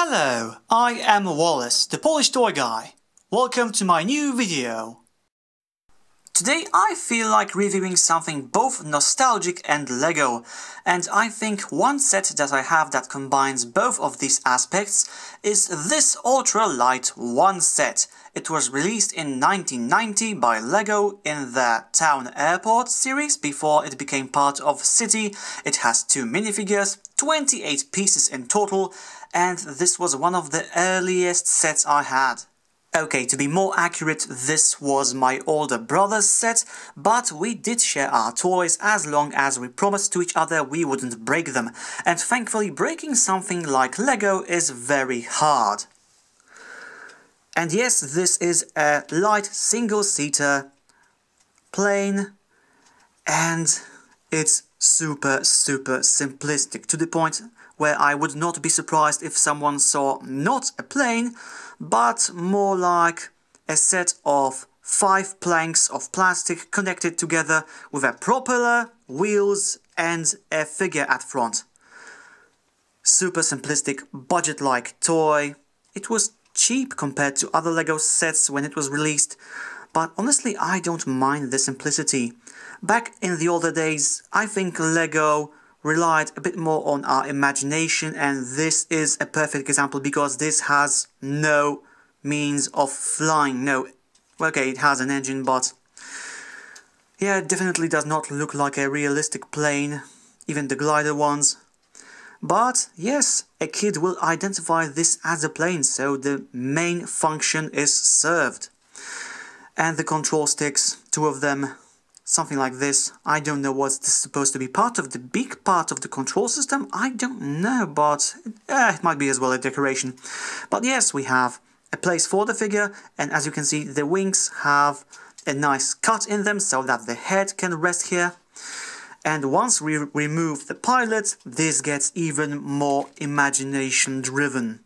Hello, I am Wallas, the Polish toy guy. Welcome to my new video. Today I feel like reviewing something both nostalgic and Lego, and I think one set that I have that combines both of these aspects is this Ultra Lite 1 set. It was released in 1990 by Lego in the Town Airport series before it became part of City. It has two minifigures, 28 pieces in total, and this was one of the earliest sets I had. Okay, to be more accurate, this was my older brother's set, but we did share our toys as long as we promised to each other we wouldn't break them, and thankfully breaking something like Lego is very hard. And yes, this is a light single-seater plane, and it's super, super simplistic, to the point where I would not be surprised if someone saw not a plane, but more like a set of five planks of plastic connected together with a propeller, wheels and a figure at front. Super simplistic, budget-like toy. It was cheap compared to other LEGO sets when it was released, but honestly I don't mind the simplicity. Back in the older days, I think LEGO relied a bit more on our imagination and this is a perfect example because this has no means of flying. No, okay, it has an engine, but yeah, it definitely does not look like a realistic plane, even the glider ones. But yes, a kid will identify this as a plane, so the main function is served. And the control sticks, two of them, something like this. I don't know what's this supposed to be part of the big part of the control system. I don't know, but eh, it might be as well a decoration. But yes, we have a place for the figure, and as you can see, the wings have a nice cut in them so that the head can rest here. And once we remove the pilot, this gets even more imagination driven.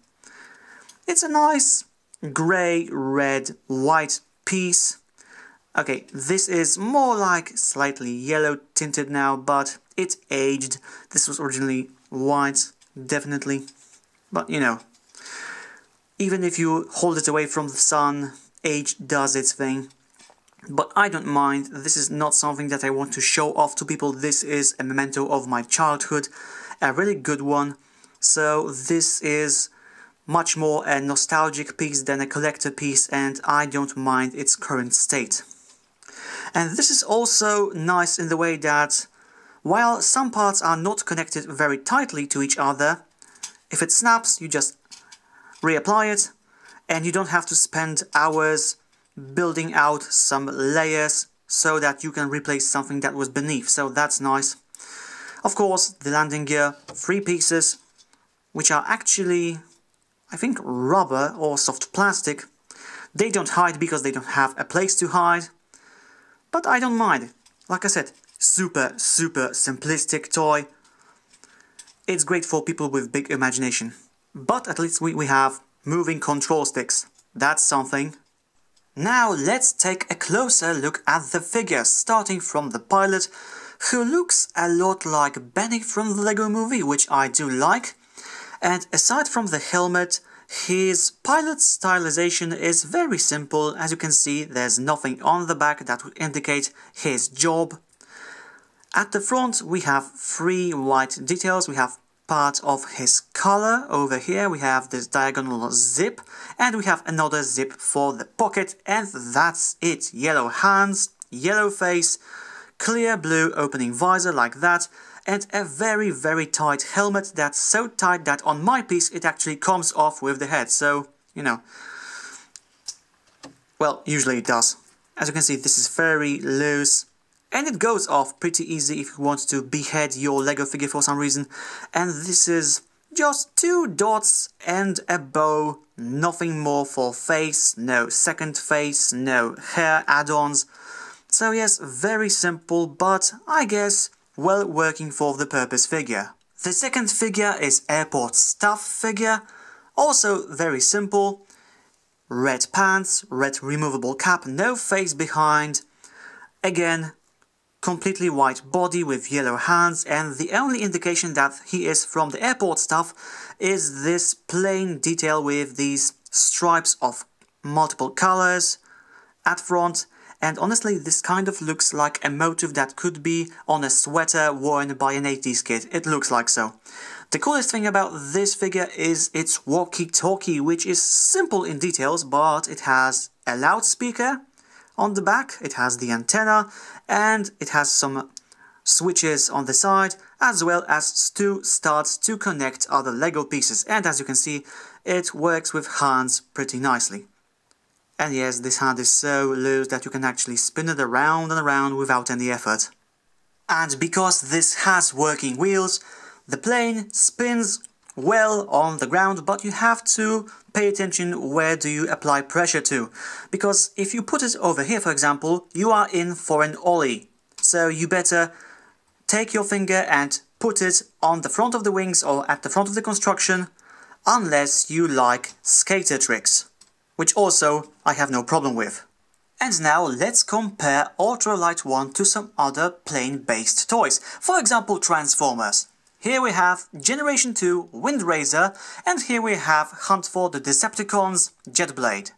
It's a nice grey, red, white piece Okay, this is more like slightly yellow tinted now, but it's aged. This was originally white, definitely. But you know, even if you hold it away from the sun, age does its thing. But I don't mind, this is not something that I want to show off to people, this is a memento of my childhood, a really good one. So this is much more a nostalgic piece than a collector piece and I don't mind its current state. And this is also nice in the way that while some parts are not connected very tightly to each other, if it snaps, you just reapply it and you don't have to spend hours building out some layers so that you can replace something that was beneath, so that's nice. Of course, the landing gear, three pieces, which are actually, I think, rubber or soft plastic. They don't hide because they don't have a place to hide, but I don't mind. Like I said, super, super simplistic toy. It's great for people with big imagination. But at least we, we have moving control sticks. That's something. Now let's take a closer look at the figure, starting from the pilot, who looks a lot like Benny from the Lego movie, which I do like. And aside from the helmet, his pilot stylization is very simple, as you can see there's nothing on the back that would indicate his job. At the front we have three white details, we have part of his collar over here, we have this diagonal zip, and we have another zip for the pocket, and that's it. Yellow hands, yellow face, clear blue opening visor like that, and a very very tight helmet that's so tight that on my piece it actually comes off with the head. So you know well usually it does. As you can see this is very loose and it goes off pretty easy if you want to behead your Lego figure for some reason and this is just two dots and a bow nothing more for face no second face no hair add-ons so yes very simple but I guess well working for the purpose figure. The second figure is airport staff figure, also very simple. Red pants, red removable cap, no face behind. Again, completely white body with yellow hands and the only indication that he is from the airport stuff is this plain detail with these stripes of multiple colors at front and honestly this kind of looks like a motif that could be on a sweater worn by an 80s kid, it looks like so. The coolest thing about this figure is its walkie-talkie which is simple in details but it has a loudspeaker on the back, it has the antenna, and it has some switches on the side, as well as two studs to connect other Lego pieces. And as you can see, it works with hands pretty nicely. And yes, this hand is so loose that you can actually spin it around and around without any effort. And because this has working wheels, the plane spins well on the ground, but you have to pay attention where do you apply pressure to. Because if you put it over here, for example, you are in for an ollie. So you better take your finger and put it on the front of the wings or at the front of the construction, unless you like skater tricks, which also I have no problem with. And now let's compare Ultra Lite 1 to some other plane-based toys, for example Transformers. Here we have Generation 2 Windrazor, and here we have Hunt for the Decepticons Jetblade.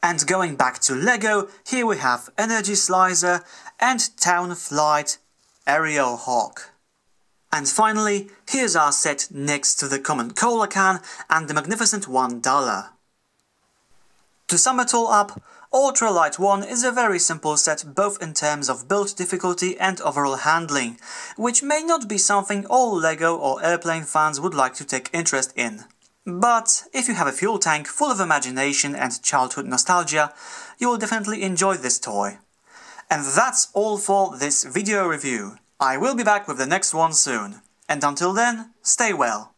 And going back to LEGO, here we have Energy Slicer and Town Flight Aerial Hawk. And finally, here's our set next to the common cola can and the magnificent $1. To sum it all up, Ultra Lite 1 is a very simple set both in terms of build difficulty and overall handling, which may not be something all LEGO or airplane fans would like to take interest in. But if you have a fuel tank full of imagination and childhood nostalgia, you will definitely enjoy this toy. And that's all for this video review. I will be back with the next one soon. And until then, stay well.